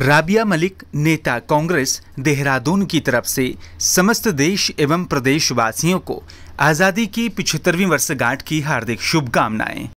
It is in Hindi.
राबिया मलिक नेता कांग्रेस देहरादून की तरफ़ से समस्त देश एवं प्रदेशवासियों को आज़ादी की पिछहत्तरवीं वर्षगांठ की हार्दिक शुभकामनाएँ।